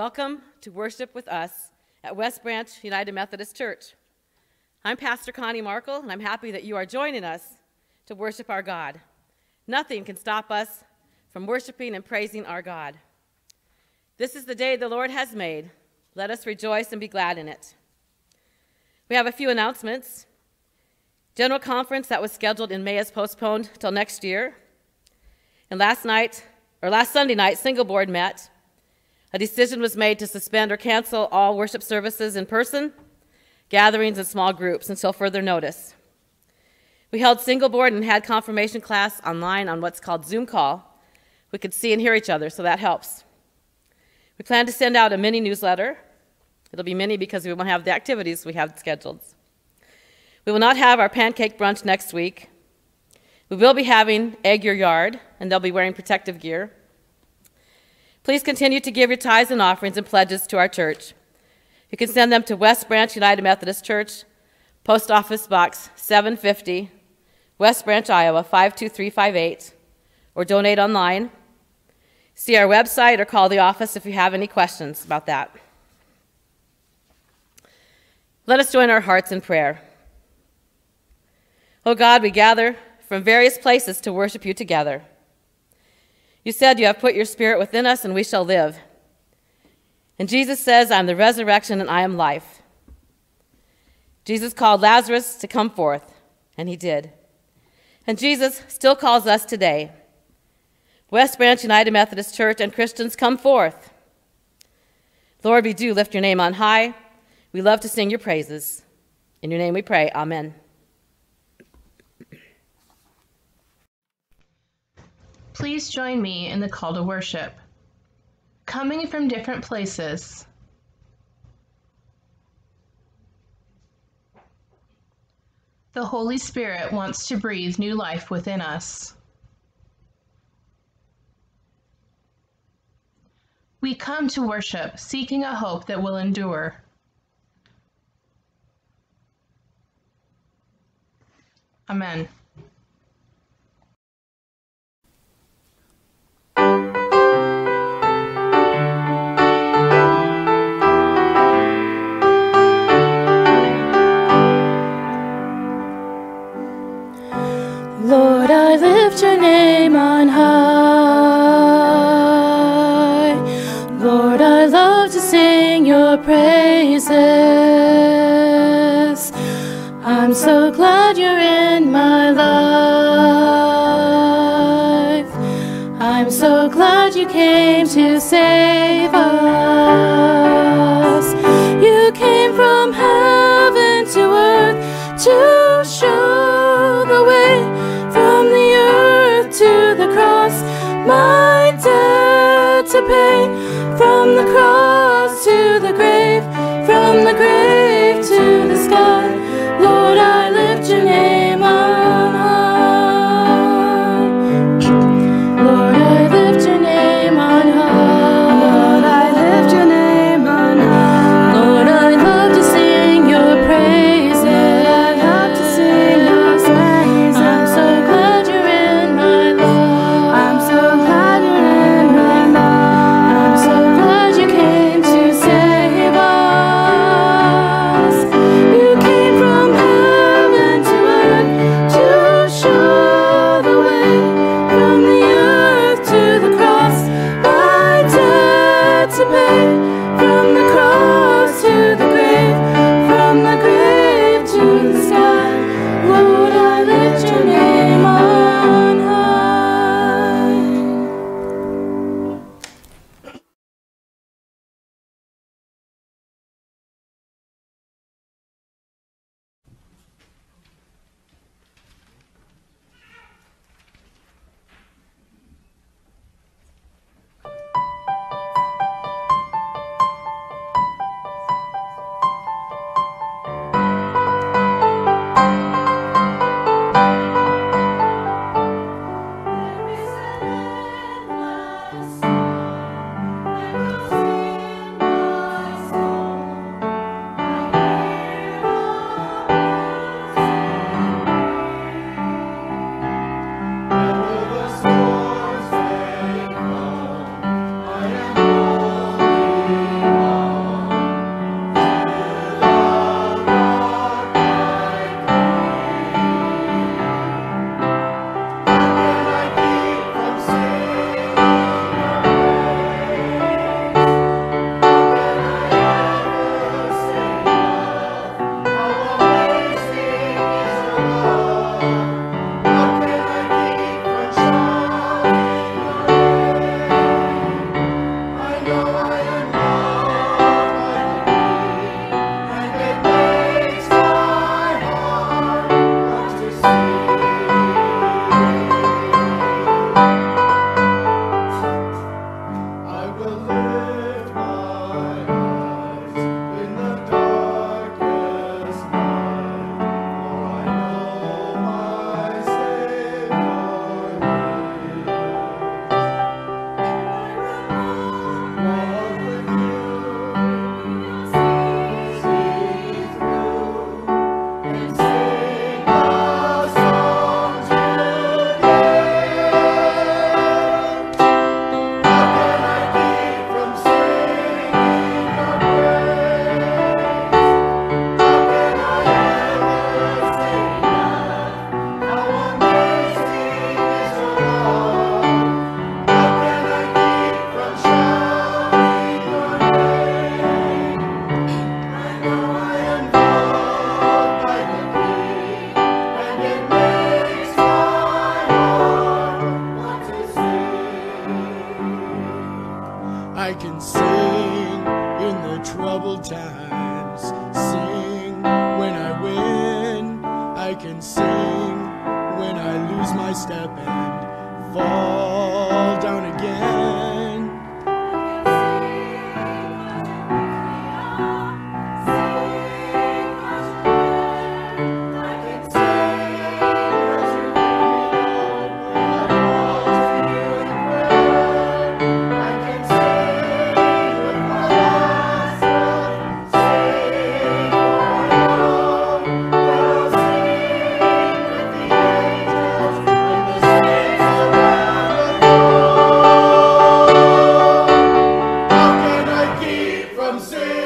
Welcome to worship with us at West Branch United Methodist Church. I'm Pastor Connie Markle, and I'm happy that you are joining us to worship our God. Nothing can stop us from worshiping and praising our God. This is the day the Lord has made. Let us rejoice and be glad in it. We have a few announcements. General conference that was scheduled in May is postponed till next year. And last night, or last Sunday night, single board met a decision was made to suspend or cancel all worship services in person, gatherings, and small groups until further notice. We held single board and had confirmation class online on what's called Zoom call. We could see and hear each other, so that helps. We plan to send out a mini newsletter. It'll be mini because we won't have the activities we have scheduled. We will not have our pancake brunch next week. We will be having Egg Your Yard, and they'll be wearing protective gear. Please continue to give your tithes and offerings and pledges to our church. You can send them to West Branch United Methodist Church, Post Office Box 750, West Branch, Iowa 52358, or donate online. See our website or call the office if you have any questions about that. Let us join our hearts in prayer. Oh God, we gather from various places to worship you together. You said you have put your spirit within us and we shall live. And Jesus says, I'm the resurrection and I am life. Jesus called Lazarus to come forth, and he did. And Jesus still calls us today. West Branch United Methodist Church and Christians, come forth. Lord, we do lift your name on high. We love to sing your praises. In your name we pray. Amen. Please join me in the call to worship. Coming from different places, the Holy Spirit wants to breathe new life within us. We come to worship, seeking a hope that will endure. Amen. Solid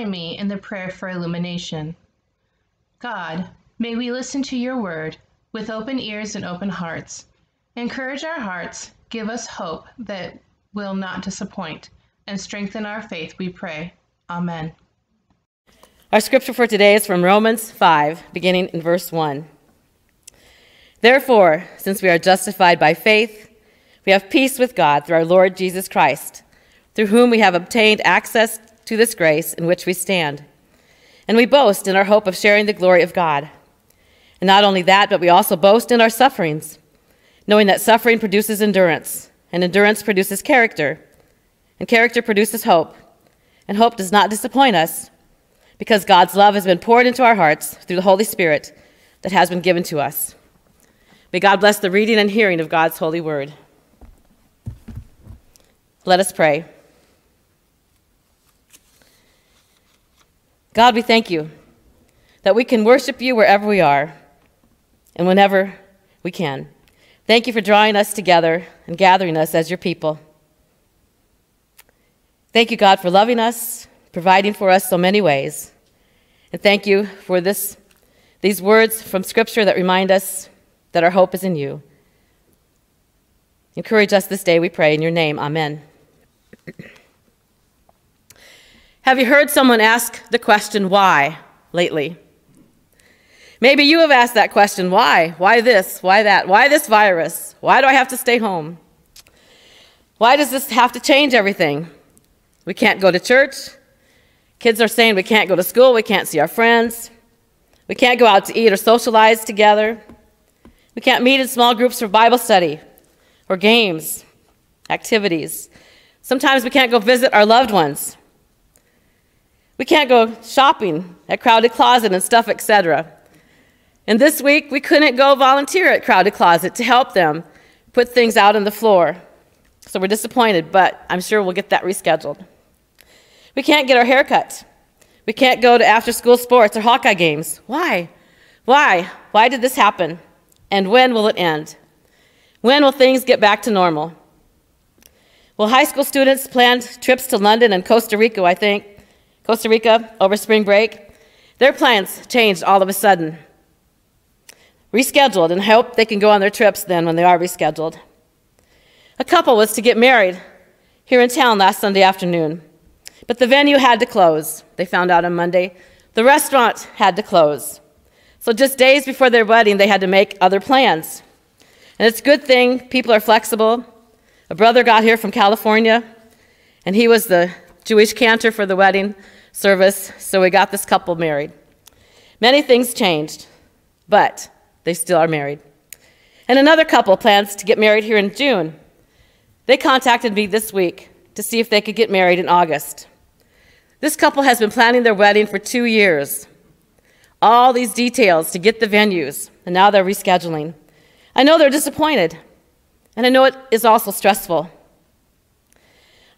join me in the prayer for illumination. God, may we listen to your word with open ears and open hearts. Encourage our hearts, give us hope that will not disappoint, and strengthen our faith, we pray. Amen. Our scripture for today is from Romans 5, beginning in verse 1. Therefore, since we are justified by faith, we have peace with God through our Lord Jesus Christ, through whom we have obtained access to this grace in which we stand. And we boast in our hope of sharing the glory of God. And not only that, but we also boast in our sufferings, knowing that suffering produces endurance, and endurance produces character, and character produces hope. And hope does not disappoint us, because God's love has been poured into our hearts through the Holy Spirit that has been given to us. May God bless the reading and hearing of God's holy word. Let us pray. God, we thank you that we can worship you wherever we are and whenever we can. Thank you for drawing us together and gathering us as your people. Thank you, God, for loving us, providing for us so many ways. And thank you for this, these words from Scripture that remind us that our hope is in you. Encourage us this day, we pray, in your name. Amen. Have you heard someone ask the question, why, lately? Maybe you have asked that question, why? Why this? Why that? Why this virus? Why do I have to stay home? Why does this have to change everything? We can't go to church. Kids are saying we can't go to school, we can't see our friends. We can't go out to eat or socialize together. We can't meet in small groups for Bible study or games, activities. Sometimes we can't go visit our loved ones. We can't go shopping at Crowded Closet and stuff, etc. And this week, we couldn't go volunteer at Crowded Closet to help them put things out on the floor. So we're disappointed, but I'm sure we'll get that rescheduled. We can't get our hair cut. We can't go to after school sports or Hawkeye games. Why? Why? Why did this happen? And when will it end? When will things get back to normal? Well, high school students planned trips to London and Costa Rica, I think, Costa Rica over spring break. Their plans changed all of a sudden. Rescheduled and hope they can go on their trips then when they are rescheduled. A couple was to get married here in town last Sunday afternoon, but the venue had to close. They found out on Monday. The restaurant had to close. So just days before their wedding, they had to make other plans. And it's a good thing people are flexible. A brother got here from California, and he was the Jewish cantor for the wedding service, so we got this couple married. Many things changed, but they still are married. And another couple plans to get married here in June. They contacted me this week to see if they could get married in August. This couple has been planning their wedding for two years all these details to get the venues, and now they're rescheduling. I know they're disappointed, and I know it is also stressful.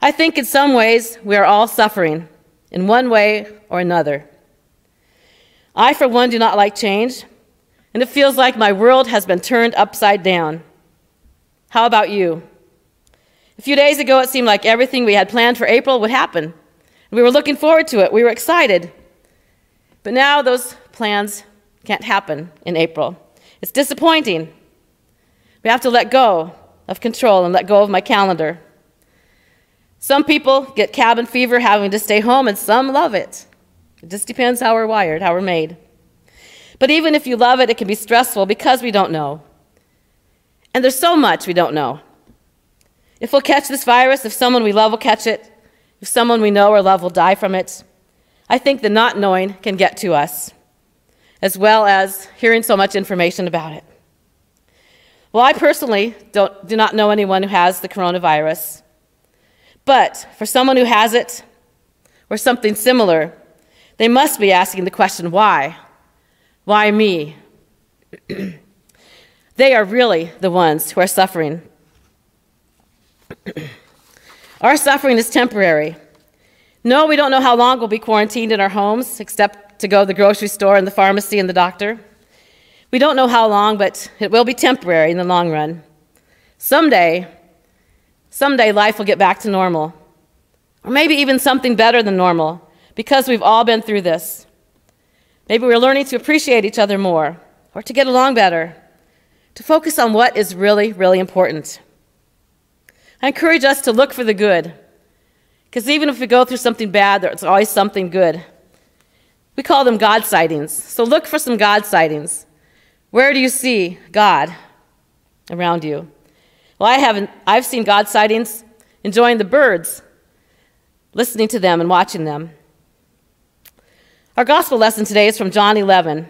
I think in some ways we are all suffering in one way or another. I, for one, do not like change, and it feels like my world has been turned upside down. How about you? A few days ago, it seemed like everything we had planned for April would happen. We were looking forward to it. We were excited. But now those plans can't happen in April. It's disappointing. We have to let go of control and let go of my calendar. Some people get cabin fever having to stay home, and some love it. It just depends how we're wired, how we're made. But even if you love it, it can be stressful because we don't know. And there's so much we don't know. If we'll catch this virus, if someone we love will catch it, if someone we know or love will die from it, I think the not knowing can get to us as well as hearing so much information about it. Well, I personally don't, do not know anyone who has the coronavirus. But for someone who has it, or something similar, they must be asking the question why? Why me? they are really the ones who are suffering. our suffering is temporary. No, we don't know how long we'll be quarantined in our homes, except to go to the grocery store and the pharmacy and the doctor. We don't know how long, but it will be temporary in the long run. Someday, someday life will get back to normal. Or maybe even something better than normal. because we've all been through this. Maybe we're learning to appreciate each other more or to get along better, to focus on what is really, really important. I encourage us to look for the good, because even if we go through something bad, there's always something good. We call them God sightings. So look for some God sightings. Where do you see God around you? Well, I haven't, I've seen God sightings enjoying the birds, listening to them and watching them. Our gospel lesson today is from John 11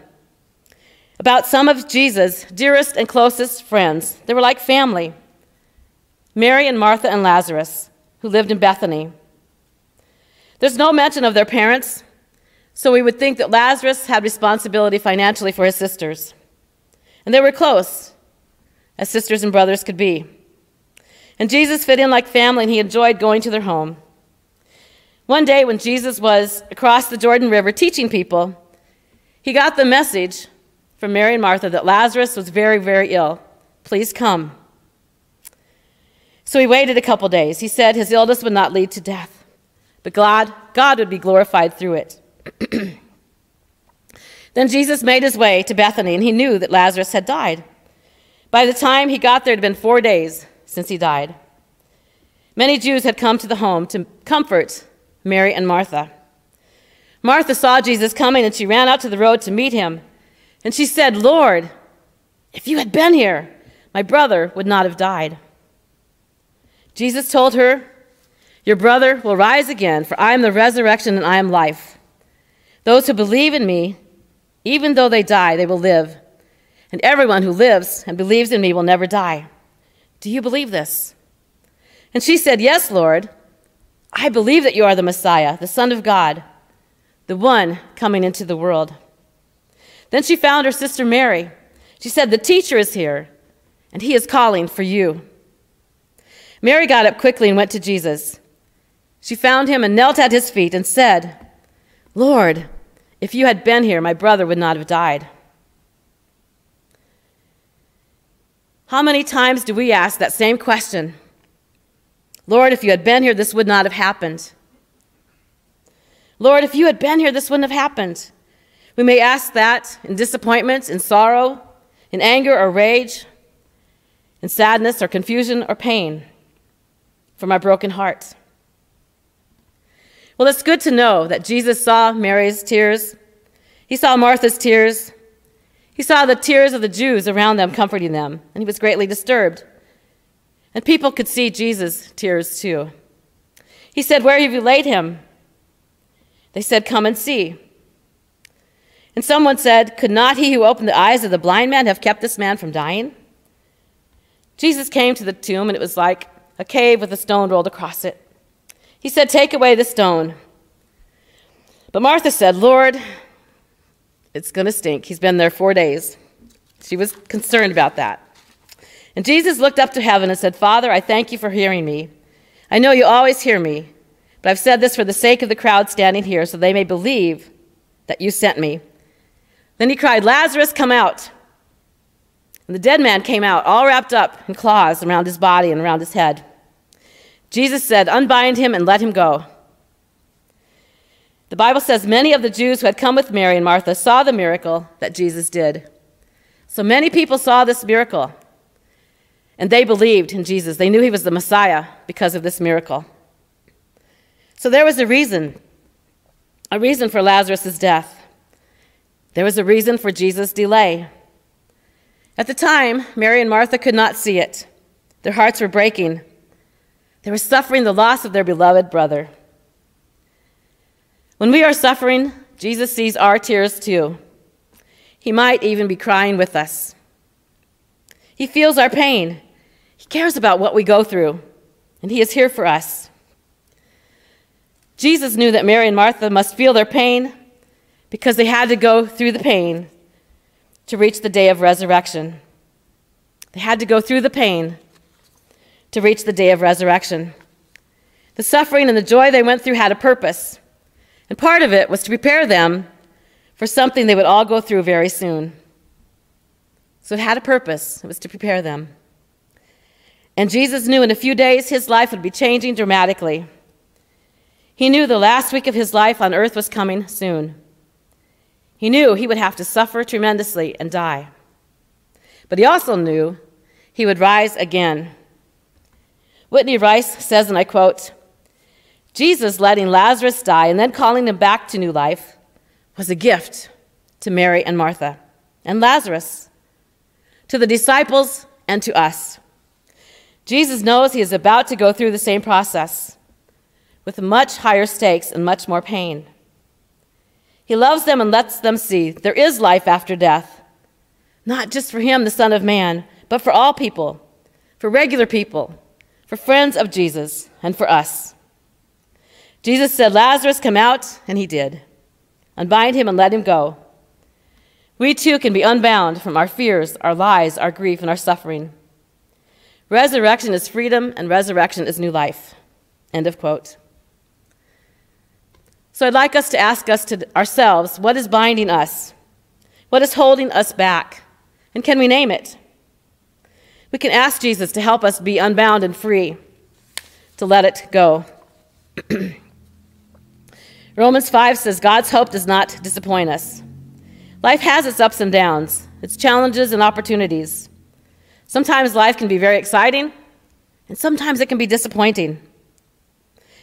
about some of Jesus' dearest and closest friends. They were like family Mary and Martha and Lazarus, who lived in Bethany. There's no mention of their parents, so we would think that Lazarus had responsibility financially for his sisters. And they were close, as sisters and brothers could be. And Jesus fit in like family, and he enjoyed going to their home. One day, when Jesus was across the Jordan River teaching people, he got the message from Mary and Martha that Lazarus was very, very ill. Please come. So he waited a couple days. He said his illness would not lead to death, but God, God would be glorified through it. then Jesus made his way to Bethany, and he knew that Lazarus had died. By the time he got there, it had been four days since he died. Many Jews had come to the home to comfort Mary and Martha. Martha saw Jesus coming, and she ran out to the road to meet him. And she said, Lord, if you had been here, my brother would not have died. Jesus told her, Your brother will rise again, for I am the resurrection and I am life. Those who believe in me, even though they die, they will live. And everyone who lives and believes in me will never die. Do you believe this? And she said, Yes, Lord. I believe that you are the Messiah, the Son of God, the one coming into the world. Then she found her sister Mary. She said, The teacher is here, and he is calling for you. Mary got up quickly and went to Jesus. She found him and knelt at his feet and said, Lord, if you had been here, my brother would not have died. How many times do we ask that same question? Lord, if you had been here, this would not have happened. Lord, if you had been here, this wouldn't have happened. We may ask that in disappointment, in sorrow, in anger or rage, in sadness or confusion or pain from our broken heart. Well, it's good to know that Jesus saw Mary's tears. He saw Martha's tears. He saw the tears of the Jews around them comforting them, and he was greatly disturbed. And people could see Jesus' tears too. He said, Where have you laid him? They said, Come and see. And someone said, Could not he who opened the eyes of the blind man have kept this man from dying? Jesus came to the tomb, and it was like a cave with a stone rolled across it. He said, Take away the stone. But Martha said, Lord, it's going to stink. He's been there four days. She was concerned about that. And Jesus looked up to heaven and said, Father, I thank you for hearing me. I know you always hear me, but I've said this for the sake of the crowd standing here so they may believe that you sent me. Then he cried, Lazarus, come out. And the dead man came out, all wrapped up in claws around his body and around his head. Jesus said, Unbind him and let him go. The Bible says many of the Jews who had come with Mary and Martha saw the miracle that Jesus did. So many people saw this miracle, and they believed in Jesus. They knew he was the Messiah because of this miracle. So there was a reason, a reason for Lazarus' death. There was a reason for Jesus' delay. At the time, Mary and Martha could not see it. Their hearts were breaking. They were suffering the loss of their beloved brother. When we are suffering, Jesus sees our tears too. He might even be crying with us. He feels our pain. He cares about what we go through, and He is here for us. Jesus knew that Mary and Martha must feel their pain because they had to go through the pain to reach the day of resurrection. They had to go through the pain to reach the day of resurrection. The suffering and the joy they went through had a purpose, and part of it was to prepare them for something they would all go through very soon. So it had a purpose, it was to prepare them. And Jesus knew in a few days his life would be changing dramatically. He knew the last week of his life on earth was coming soon. He knew he would have to suffer tremendously and die. But he also knew he would rise again. Whitney Rice says, and I quote, Jesus letting Lazarus die and then calling him back to new life was a gift to Mary and Martha and Lazarus, to the disciples and to us. Jesus knows he is about to go through the same process with much higher stakes and much more pain. He loves them and lets them see there is life after death, not just for him, the Son of Man, but for all people, for regular people, for friends of Jesus, and for us. Jesus said, Lazarus, come out, and he did. Unbind him and let him go. We too can be unbound from our fears, our lies, our grief, and our suffering. Resurrection is freedom, and resurrection is new life. End of quote. So I'd like us to ask us to ourselves what is binding us? What is holding us back? And can we name it? We can ask Jesus to help us be unbound and free, to let it go. Romans 5 says God's hope does not disappoint us. Life has its ups and downs, its challenges and opportunities. Sometimes life can be very exciting, and sometimes it can be disappointing.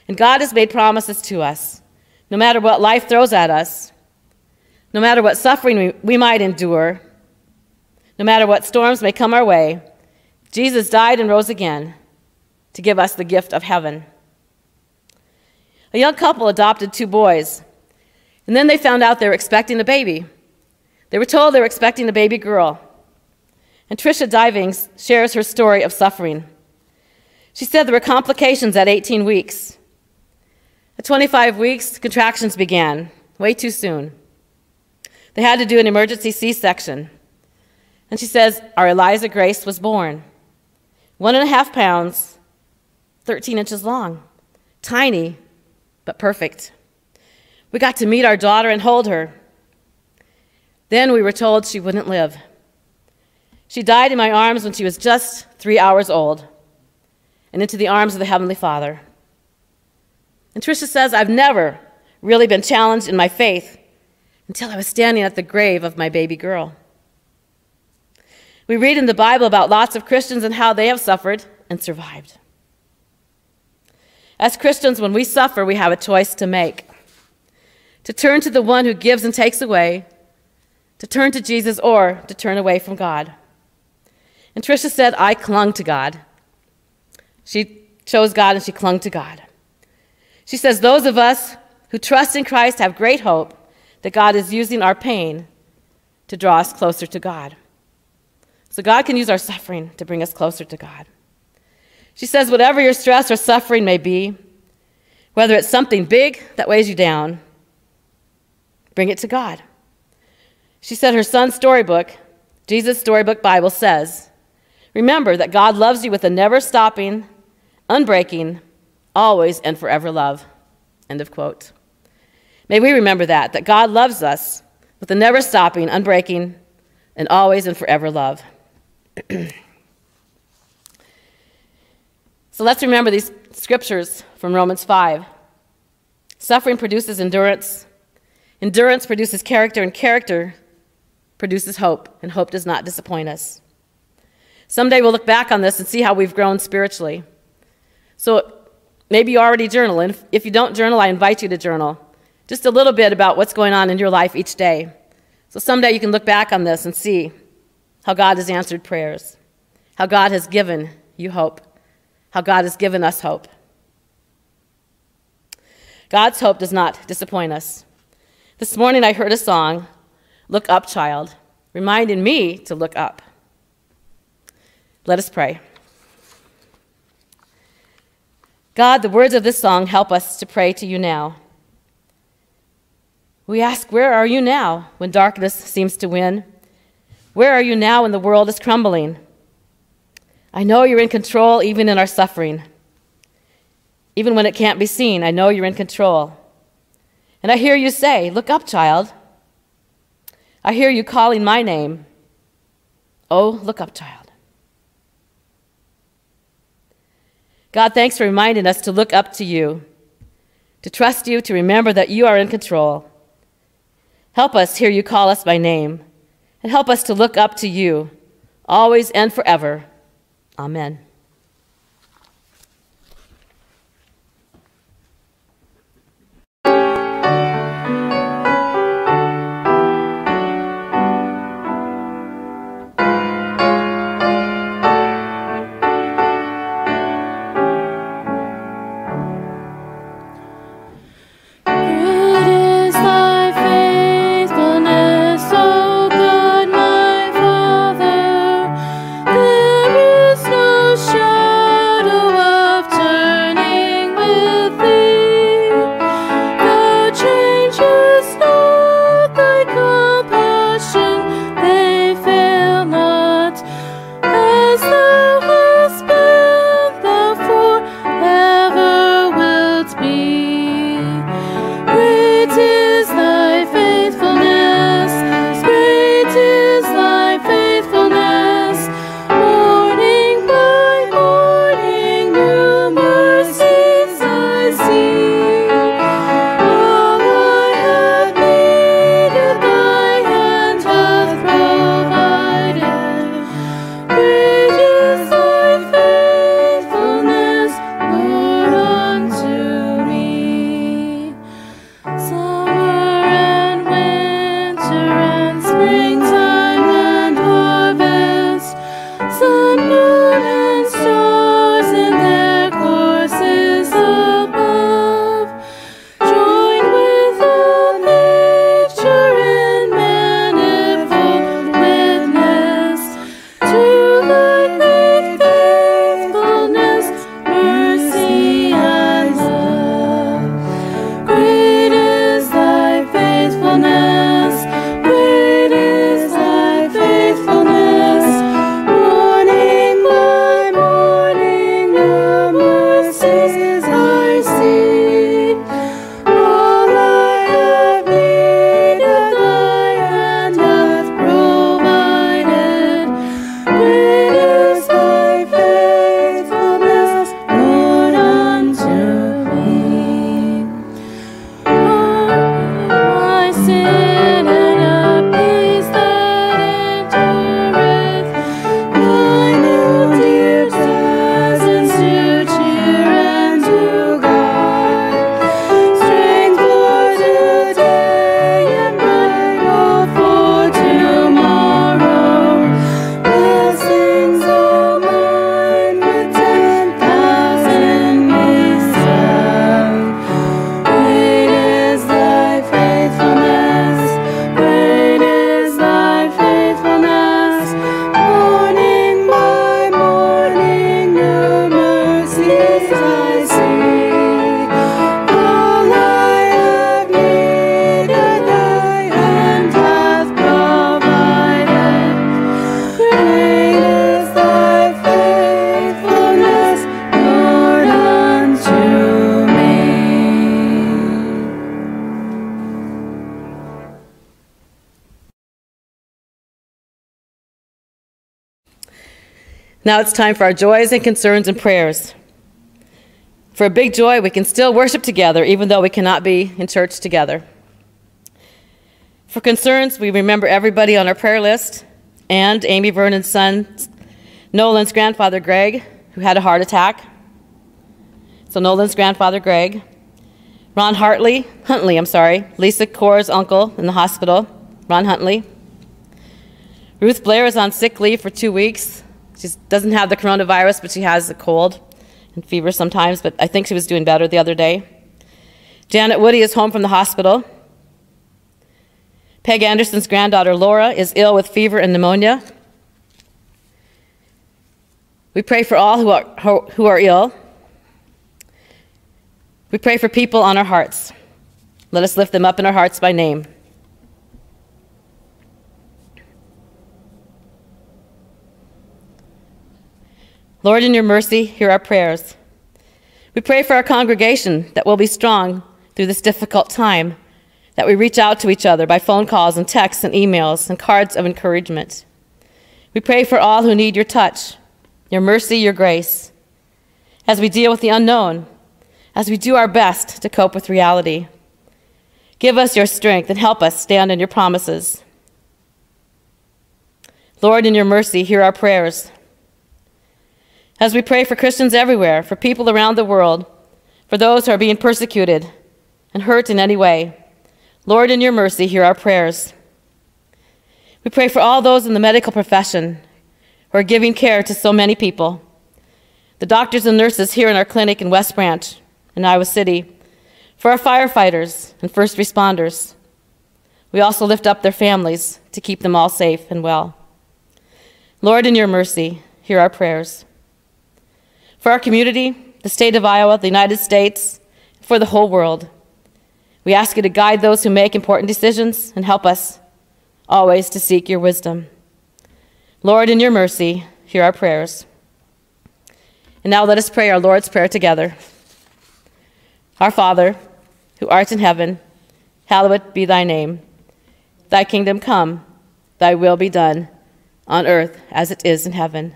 And God has made promises to us no matter what life throws at us, no matter what suffering we, we might endure, no matter what storms may come our way, Jesus died and rose again to give us the gift of heaven. A young couple adopted two boys, and then they found out they were expecting a baby. They were told they were expecting a baby girl. And Tricia Divings shares her story of suffering. She said there were complications at 18 weeks. At 25 weeks, contractions began, way too soon. They had to do an emergency C section. And she says, Our Eliza Grace was born. One and a half pounds, 13 inches long, tiny, but perfect. We got to meet our daughter and hold her. Then we were told she wouldn't live. She died in my arms when she was just three hours old and into the arms of the Heavenly Father. And Tricia says, I've never really been challenged in my faith until I was standing at the grave of my baby girl. We read in the Bible about lots of Christians and how they have suffered and survived. As Christians, when we suffer, we have a choice to make to turn to the one who gives and takes away, to turn to Jesus, or to turn away from God. And Tricia said, I clung to God. She chose God and she clung to God. She says, Those of us who trust in Christ have great hope that God is using our pain to draw us closer to God. So God can use our suffering to bring us closer to God. She says, Whatever your stress or suffering may be, whether it's something big that weighs you down, bring it to God. She said her son's storybook, Jesus' Storybook Bible, says, Remember that God loves you with a never stopping, unbreaking, always and forever love. End of quote. May we remember that, that God loves us with a never stopping, unbreaking, and always and forever love. so let's remember these scriptures from Romans 5. Suffering produces endurance, endurance produces character, and character produces hope, and hope does not disappoint us. Someday we'll look back on this and see how we've grown spiritually. So Maybe you already journal, and if you don't journal, I invite you to journal. Just a little bit about what's going on in your life each day. So someday you can look back on this and see how God has answered prayers, how God has given you hope, how God has given us hope. God's hope does not disappoint us. This morning I heard a song, Look Up, Child, reminding me to look up. Let us pray. God, the words of this song help us to pray to you now. We ask, Where are you now when darkness seems to win? Where are you now when the world is crumbling? I know you're in control even in our suffering. Even when it can't be seen, I know you're in control. And I hear you say, Look up, child. I hear you calling my name. Oh, look up, child. God, thanks for reminding us to look up to you, to trust you, to remember that you are in control. Help us hear you call us by name, and help us to look up to you, always and forever. Amen. Now it's time for our joys and concerns and prayers. For a big joy, we can still worship together, even though we cannot be in church together. For concerns, we remember everybody on our prayer list and Amy Vernon's son, Nolan's grandfather, Greg, who had a heart attack. So, Nolan's grandfather, Greg. Ron Hartley, Huntley, I'm sorry, Lisa Core's uncle in the hospital, Ron Huntley. Ruth Blair is on sick leave for two weeks. She doesn't have the coronavirus, but she has a cold and fever sometimes, but I think she was doing better the other day. Janet Woody is home from the hospital. Peg Anderson's granddaughter Laura is ill with fever and pneumonia. We pray for all who are, who are ill. We pray for people on our hearts. Let us lift them up in our hearts by name. Lord, in your mercy, hear our prayers. We pray for our congregation that we'll be strong through this difficult time, that we reach out to each other by phone calls and texts and emails and cards of encouragement. We pray for all who need your touch, your mercy, your grace. As we deal with the unknown, as we do our best to cope with reality. Give us your strength and help us stand in your promises. Lord, in your mercy, hear our prayers. As we pray for Christians everywhere, for people around the world, for those who are being persecuted and hurt in any way, Lord, in your mercy, hear our prayers. We pray for all those in the medical profession who are giving care to so many people. The doctors and nurses here in our clinic in West Branch, in Iowa City, for our firefighters and first responders. We also lift up their families to keep them all safe and well. Lord, in your mercy, hear our prayers. For our community, the state of Iowa, the United States, for the whole world, we ask you to guide those who make important decisions and help us always to seek your wisdom. Lord, in your mercy, hear our prayers. And now let us pray our Lord's Prayer together. Our Father, who art in heaven, hallowed be thy name. Thy kingdom come, thy will be done, on earth as it is in heaven.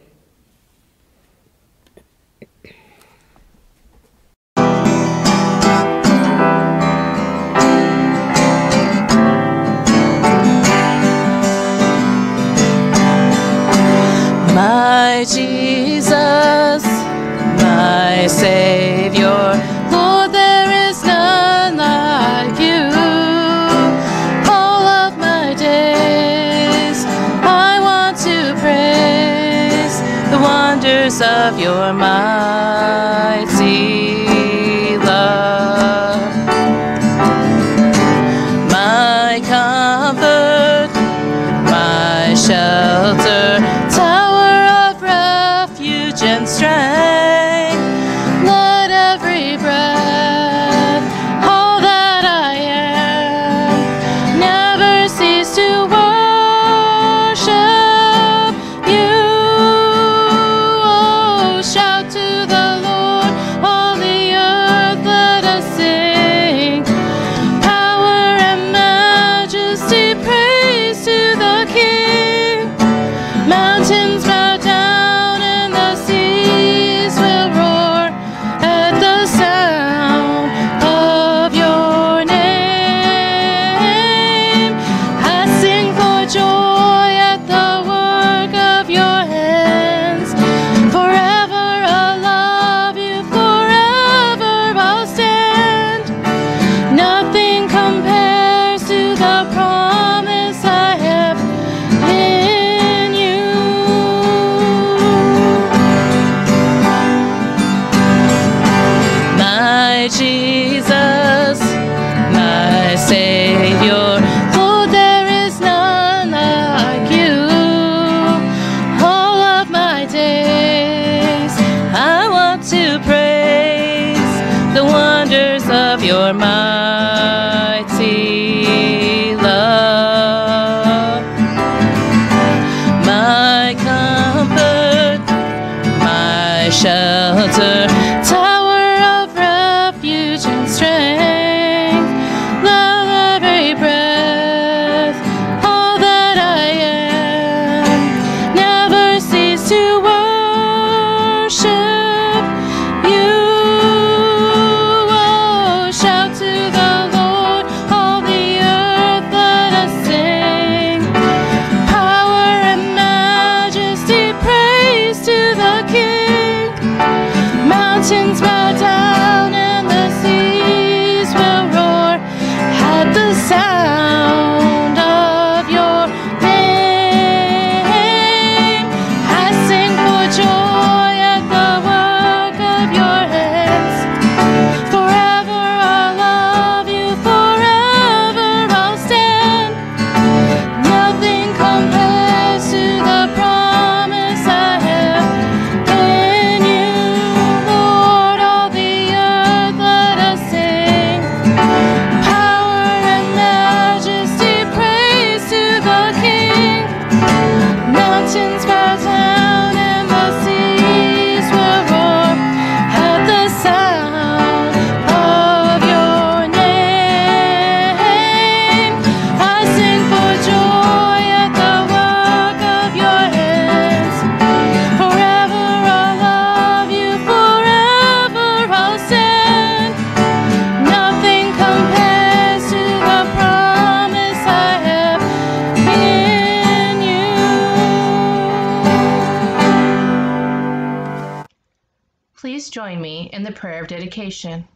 Please join me in the prayer of dedication.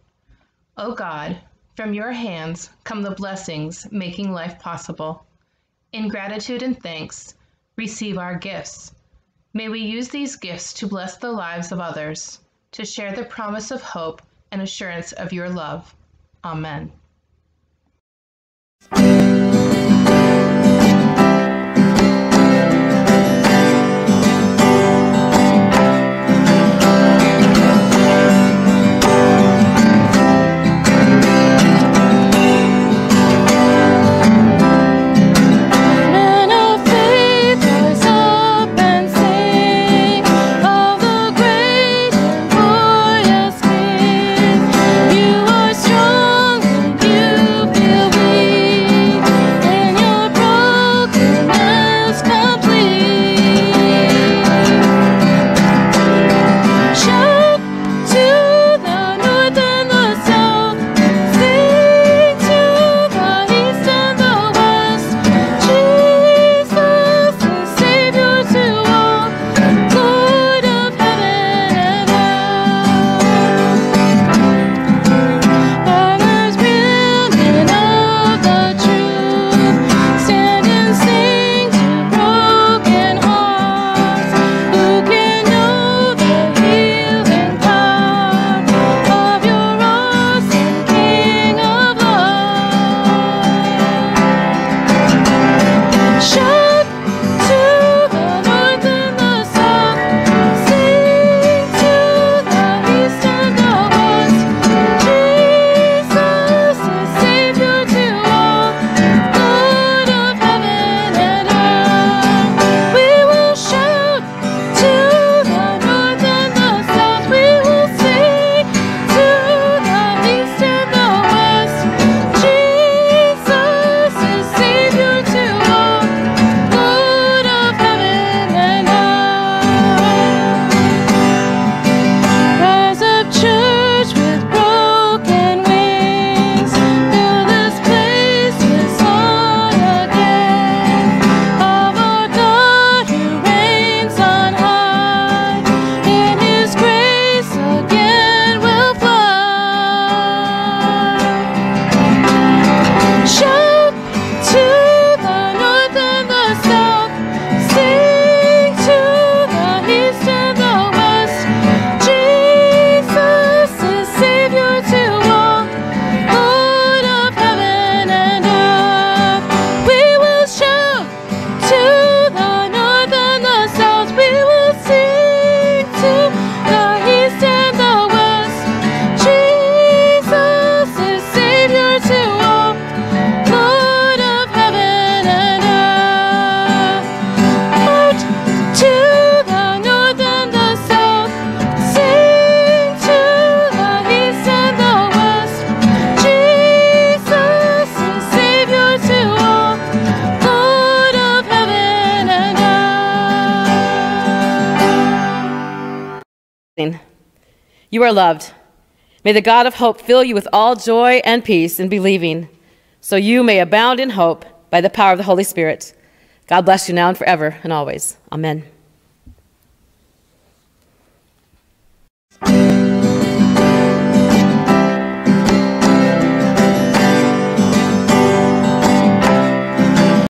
O oh God, from your hands come the blessings making life possible. In gratitude and thanks, receive our gifts. May we use these gifts to bless the lives of others, to share the promise of hope and assurance of your love. Amen. You are loved. May the God of hope fill you with all joy and peace in believing, so you may abound in hope by the power of the Holy Spirit. God bless you now and forever and always. Amen.